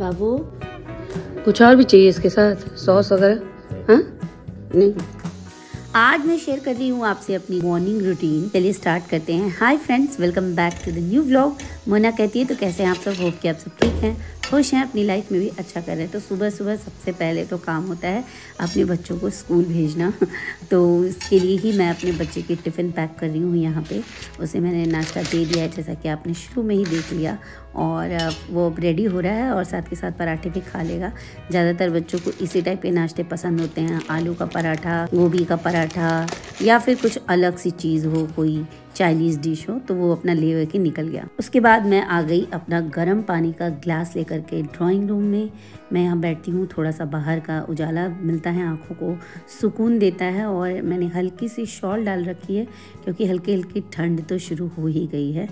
बाबू, कुछ और भी चाहिए इसके साथ? सॉस वगैरह? हाँ? नहीं। आज मैं शेयर कर रही हूँ आपसे अपनी मॉर्निंग रूटीन चलिए स्टार्ट करते हैं। Hi friends welcome back to the new vlog Mona कहती है तो कैसे हैं आप सब? होप कि आप सब ठीक हैं। खुश हैं, अपनी लाइफ में भी अच्छा कर रहे हैं। तो सुबह सुबह सबसे पहले तो काम होता है अपने बच्चों को स्कूल भेजना। तो इसके लिए ही मैं अपने बच्चे की टिफ़िन पैक कर रही हूँ यहाँ पे। उसे मैंने नाश्ता दे दिया है, जैसा कि आपने शुरू में ही देख लिया। और वो रेडी हो रहा है और साथ के साथ पराठे भी खा लेगा। ज़्यादातर बच्चों को इसी टाइप के नाश्ते पसंद होते हैं। आलू का पराठा, गोभी का पराठा या फिर कुछ अलग सी चीज़ हो, कोई चाइनीज़ डिश हो तो वो अपना ले के निकल गया। उसके बाद मैं आ गई अपना गर्म पानी का ग्लास लेकर के ड्राइंग रूम में। मैं यहाँ बैठती हूँ थोड़ा सा बाहर का उजाला मिलता है, आँखों को सुकून देता है और मैंने हल्की सी शॉल डाल रखी है, क्योंकि हल्की हल्की ठंड तो शुरू हो ही गई है।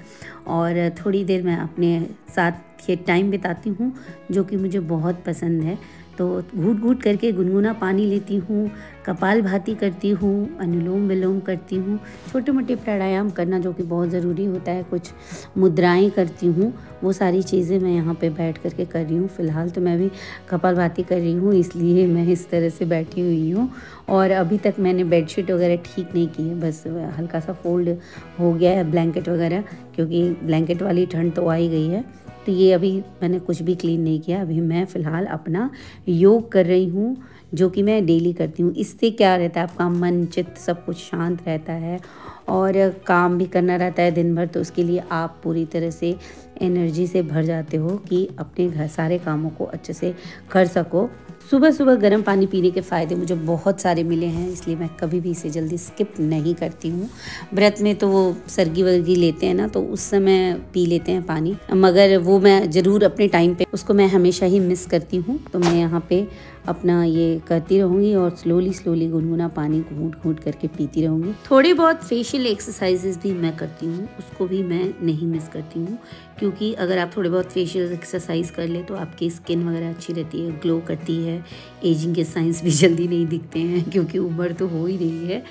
और थोड़ी देर मैं अपने साथ ये टाइम बिताती हूँ, जो कि मुझे बहुत पसंद है। तो घूट घूट करके गुनगुना पानी लेती हूँ, कपाल भाती करती हूँ, अनुलोम विलोम करती हूँ। छोटे मोटे प्राणायाम करना जो कि बहुत ज़रूरी होता है, कुछ मुद्राएँ करती हूँ, वो सारी चीज़ें मैं यहाँ पे बैठ करके कर रही हूँ। फ़िलहाल तो मैं भी कपाल भाती कर रही हूँ, इसलिए मैं इस तरह से बैठी हुई हूँ। और अभी तक मैंने बेडशीट वगैरह ठीक नहीं की है, बस हल्का सा फोल्ड हो गया है, ब्लैंकेट वगैरह, क्योंकि ब्लैंकेट वाली ठंड तो आ ही गई है। तो ये अभी मैंने कुछ भी क्लीन नहीं किया, अभी मैं फ़िलहाल अपना योग कर रही हूँ, जो कि मैं डेली करती हूँ। इससे क्या रहता है? आपका मन, चित्त सब कुछ शांत रहता है और काम भी करना रहता है दिन भर तो उसके लिए आप पूरी तरह से एनर्जी से भर जाते हो कि अपने घर सारे कामों को अच्छे से कर सको। सुबह सुबह गर्म पानी पीने के फ़ायदे मुझे बहुत सारे मिले हैं, इसलिए मैं कभी भी इसे जल्दी स्किप नहीं करती हूँ। व्रत में तो वो सर्गी वर्गी लेते हैं ना तो उस समय पी लेते हैं पानी। मगर वो मैं ज़रूर अपने टाइम पर उसको मैं हमेशा ही मिस करती हूँ। तो मैं यहाँ पे अपना ये करती रहूँगी और स्लोली स्लोली गुनगुना पानी घूट घूट करके पीती रहूँगी। थोड़ी बहुत फेशियल एक्सरसाइजेज भी मैं करती हूँ, उसको भी मैं नहीं मिस करती हूँ, क्योंकि अगर आप थोड़े बहुत फेशियल एक्सरसाइज कर ले तो आपकी स्किन वगैरह अच्छी रहती है ग्लो करती है एजिंग के साइंस भी जल्दी नहीं दिखते हैं, क्योंकि उम्र तो हो ही रही है।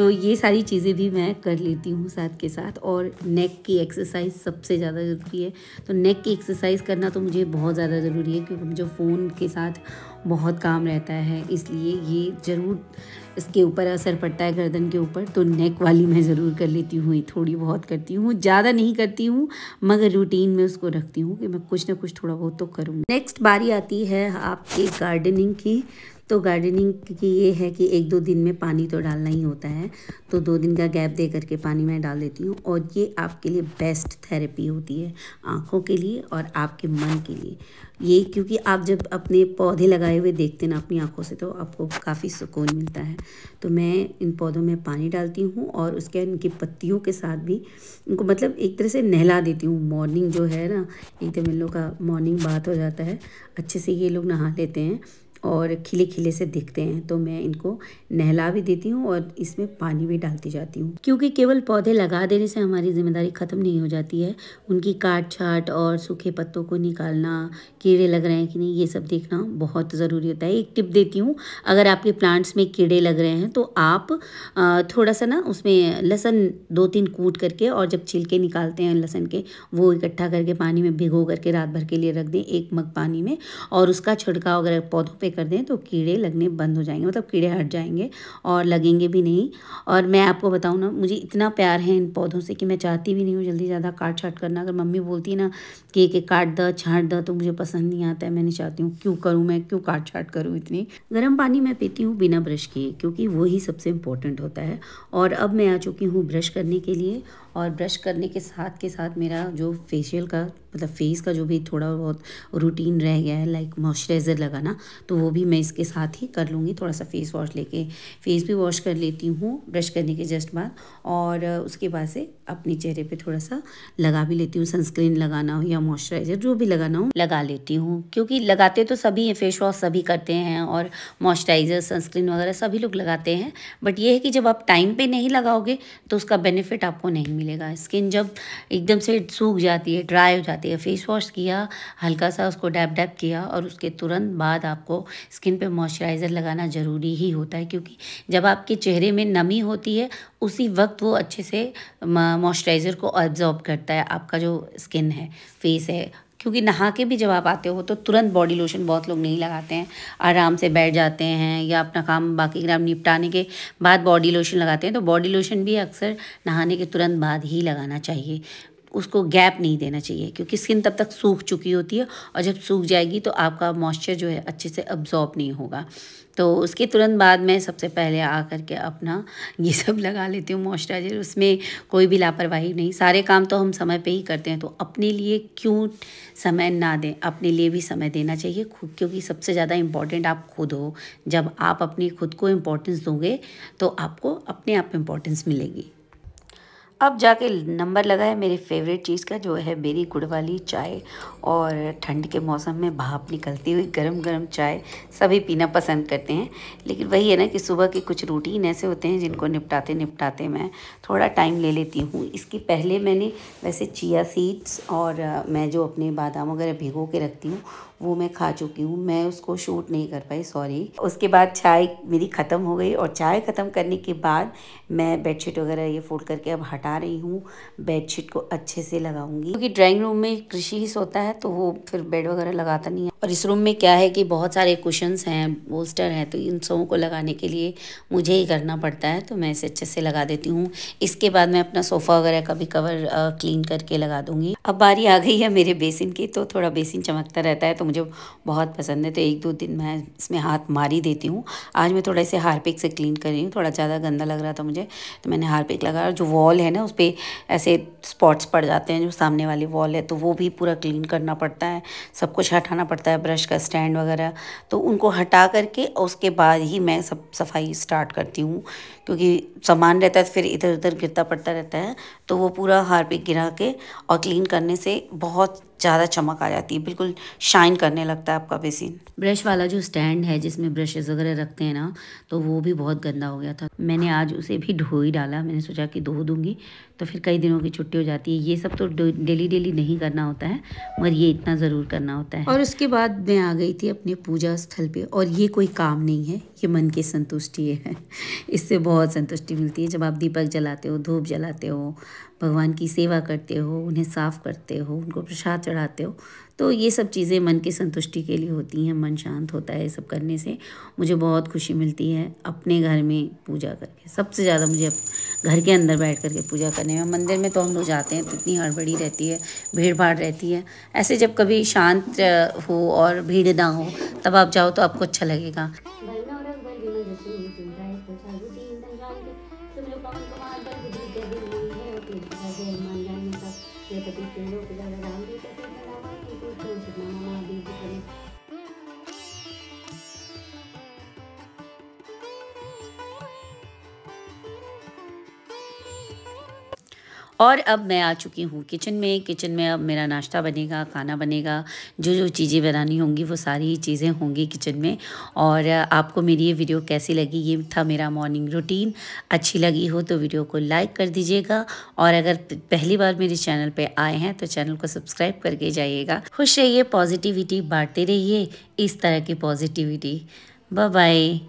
तो ये सारी चीज़ें भी मैं कर लेती हूँ साथ के साथ और नेक की एक्सरसाइज सबसे ज़्यादा ज़रूरी है। तो नेक की एक्सरसाइज करना तो मुझे बहुत ज़्यादा ज़रूरी है क्योंकि मुझे फ़ोन के साथ बहुत काम रहता है, इसलिए ये ज़रूर इसके ऊपर असर पड़ता है गर्दन के ऊपर तो नेक वाली मैं ज़रूर कर लेती हूँ थोड़ी बहुत करती हूँ। ज़्यादा नहीं करती हूँ, मगर रूटीन में उसको रखती हूँ कि मैं कुछ ना कुछ थोड़ा बहुत तो करूँ नेक्स्ट बारी आती है आपके गार्डनिंग की तो गार्डनिंग की ये है कि एक दो दिन में पानी तो डालना ही होता है तो दो दिन का गैप दे करके पानी मैं डाल देती हूँ और ये आपके लिए बेस्ट थेरेपी होती है आँखों के लिए और आपके मन के लिए। ये क्योंकि आप जब अपने पौधे लगाए हुए देखते ना अपनी आँखों से तो आपको काफ़ी सुकून मिलता है। तो मैं इन पौधों में पानी डालती हूँ और उसके इनकी पत्तियों के साथ भी इनको मतलब एक तरह से नहला देती हूँ। मॉर्निंग जो है ना, एकदम इन लोग का मॉर्निंग बात हो जाता है, अच्छे से ये लोग नहा लेते हैं। और खिले खिले से दिखते हैं तो मैं इनको नहला भी देती हूँ और इसमें पानी भी डालती जाती हूँ। क्योंकि केवल पौधे लगा देने से हमारी ज़िम्मेदारी ख़त्म नहीं हो जाती है। उनकी काट छाट और सूखे पत्तों को निकालना, कीड़े लग रहे हैं कि नहीं, ये सब देखना बहुत ज़रूरी होता है। एक टिप देती हूँ, अगर आपके प्लांट्स में कीड़े लग रहे हैं तो आप थोड़ा सा ना उसमें लहसन दो तीन कूट करके और जब छिलके निकालते हैं लहसन के, वो इकट्ठा करके पानी में भिगो करके रात भर के लिए रख दें एक मग पानी में। और उसका छिड़काव अगर पौधों पर कर दें तो कीड़े लगने बंद हो जाएँगे मतलब कीड़े हट जाएँगे और लगेंगे भी नहीं। और मैं आपको बताऊँ ना, मुझे इतना प्यार है इन पौधों से कि मैं चाहती भी नहीं हूँ जल्दी ज़्यादा काट छाट करना। अगर मम्मी बोलती है ना कि एक काट द, छाट द तो मुझे पसंद नहीं आता है, मैं नहीं चाहती हूँ। क्यों करूँ मैं? क्यों काट छाट करूँ इतनी? गर्म पानी मैं पीती हूँ बिना ब्रश किए क्योंकि वही सबसे इम्पोर्टेंट होता है। और अब मैं आ चुकी हूँ ब्रश करने के लिए, और ब्रश करने के साथ के साथ मेरा जो फेशियल का मतलब फेस का जो भी थोड़ा बहुत रूटीन रह गया है लाइक मॉइस्चराइज़र लगाना तो वो भी मैं इसके साथ ही कर लूँगी थोड़ा सा फेस वॉश लेके। फेस भी वॉश कर लेती हूँ ब्रश करने के जस्ट बाद। और उसके बाद से अपने चेहरे पे थोड़ा सा लगा भी लेती हूँ सनस्क्रीन लगाना हो या मॉइस्चराइज़र जो भी लगाना हो, लगा लेती हूँ। क्योंकि लगाते तो सभी हैं फेस वॉश सभी करते हैं और मॉइस्चराइज़र सनस्क्रीन वगैरह सभी लोग लगाते हैं। बट ये है कि जब आप टाइम पर नहीं लगाओगे तो उसका बेनिफिट आपको नहीं मिलेगा। स्किन जब एकदम से सूख जाती है ड्राई हो जाती है फेस वॉश किया हल्का सा उसको डैप डैप किया और उसके तुरंत बाद आपको स्किन पे मॉइस्चराइज़र लगाना ज़रूरी ही होता है, क्योंकि जब आपके चेहरे में नमी होती है, उसी वक्त वो अच्छे से मॉइस्चराइज़र को ऑब्जॉर्ब करता है, आपका जो स्किन है फेस है। क्योंकि नहा के भी जब आप आते हो तो तुरंत बॉडी लोशन बहुत लोग नहीं लगाते हैं। आराम से बैठ जाते हैं या अपना काम बाकी काम निपटाने के बाद बॉडी लोशन लगाते हैं तो बॉडी लोशन भी अक्सर नहाने के तुरंत बाद ही लगाना चाहिए। उसको गैप नहीं देना चाहिए, क्योंकि स्किन तब तक सूख चुकी होती है और जब सूख जाएगी तो आपका मॉइस्चर जो है अच्छे से अब्जॉर्ब नहीं होगा। तो उसके तुरंत बाद मैं सबसे पहले आ कर के अपना ये सब लगा लेती हूँ मॉइस्चराइज़र उसमें कोई भी लापरवाही नहीं। सारे काम तो हम समय पे ही करते हैं तो अपने लिए क्यों समय ना दें? अपने लिए भी समय देना चाहिए खुद, क्योंकि सबसे ज़्यादा इंपॉर्टेंट आप खुद हो। जब आप अपनी खुद को इम्पोर्टेंस दोगे तो आपको अपने आप इम्पोर्टेंस मिलेगी। अब जाके नंबर लगा है मेरी फेवरेट चीज़ का जो है मेरी गुड़ वाली चाय और ठंड के मौसम में भाप निकलती हुई गरम गरम चाय सभी पीना पसंद करते हैं। लेकिन वही है ना कि सुबह के कुछ रूटीन ऐसे होते हैं जिनको निपटाते निपटाते मैं थोड़ा टाइम ले लेती हूँ। इसके पहले मैंने वैसे चिया सीड्स और, मैं जो अपने बादाम वगैरह भिगो के रखती हूँ वो मैं खा चुकी हूँ, मैं उसको शूट नहीं कर पाई सॉरी उसके बाद चाय मेरी ख़त्म हो गई और चाय ख़त्म करने के बाद मैं बेडशीट वगैरह ये फोल्ड करके अब हटा रही हूँ बेडशीट को अच्छे से लगाऊँगी। क्योंकि ड्राइंग रूम में कृषि ही सोता है तो वो फिर बेड वगैरह लगाता नहीं है। और इस रूम में क्या है कि बहुत सारे कुशंस हैं बोस्टर हैं तो इन सबों को लगाने के लिए मुझे ही करना पड़ता है तो मैं इसे अच्छे से लगा देती हूँ। इसके बाद मैं अपना सोफ़ा वगैरह का भी कवर क्लीन करके लगा दूँगी। अब बारी आ गई है मेरे बेसिन की तो थोड़ा बेसिन चमकता रहता है तो मुझे बहुत पसंद है तो एक दो दिन मैं इसमें हाथ मार ही देती हूँ। आज मैं थोड़ा इसे हारपिक से क्लीन कर रही हूँ, थोड़ा ज़्यादा गंदा लग रहा था मुझे तो मैंने हारपिक लगाया और जो वॉल है ना, उस पर ऐसे स्पॉट्स पड़ जाते हैं, जो सामने वाली वॉल है तो वो भी पूरा क्लीन करना पड़ता है, सब कुछ हटाना पड़ता है, ब्रश का स्टैंड वगैरह तो उनको हटा करके उसके बाद ही मैं सब सफ़ाई स्टार्ट करती हूँ, क्योंकि सामान रहता है तो फिर इधर उधर गिरता पड़ता रहता है तो वो पूरा हारपिक गिरा के और क्लीन करने से बहुत ज़्यादा चमक आ जाती है, बिल्कुल शाइन करने लगता है आपका बेसिन ब्रश वाला जो स्टैंड है जिसमें ब्रशेस वगैरह रखते हैं ना तो वो भी बहुत गंदा हो गया था। मैंने आज उसे भी धो ही डाला। मैंने सोचा कि धो दूँगी तो फिर कई दिनों की छुट्टी हो जाती है। ये सब तो डेली डेली नहीं करना होता है मगर ये इतना ज़रूर करना होता है। और उसके बाद मैं आ गई थी अपने पूजा स्थल पर और ये कोई काम नहीं है। ये मन की संतुष्टि है। इससे बहुत संतुष्टि मिलती है। जब आप दीपक जलाते हो धूप जलाते हो भगवान की सेवा करते हो, उन्हें साफ़ करते हो, उनको प्रसाद चढ़ाते हो तो ये सब चीज़ें मन की संतुष्टि के लिए होती हैं, मन शांत होता है ये सब करने से। मुझे बहुत खुशी मिलती है अपने घर में पूजा करके। सबसे ज़्यादा मुझे घर के अंदर बैठ करके पूजा करने में, मंदिर में तो हम लोग जाते हैं तो इतनी हड़बड़ी रहती है भीड़ भाड़ रहती है। ऐसे जब कभी शांत हो और भीड़ ना हो, तब आप जाओ तो आपको अच्छा लगेगा। और अब मैं आ चुकी हूँ किचन में। किचन में अब मेरा नाश्ता बनेगा, खाना बनेगा। जो जो चीज़ें बनानी होंगी, वो सारी चीज़ें होंगी किचन में। और आपको मेरी ये वीडियो कैसी लगी, ये था मेरा मॉर्निंग रूटीन अच्छी लगी हो तो वीडियो को लाइक कर दीजिएगा। और अगर पहली बार मेरे चैनल पर आए हैं तो चैनल को सब्सक्राइब करके जाइएगा। खुश रहिए पॉजिटिविटी बांटते रहिए, इस तरह की पॉजिटिविटी बाय बाय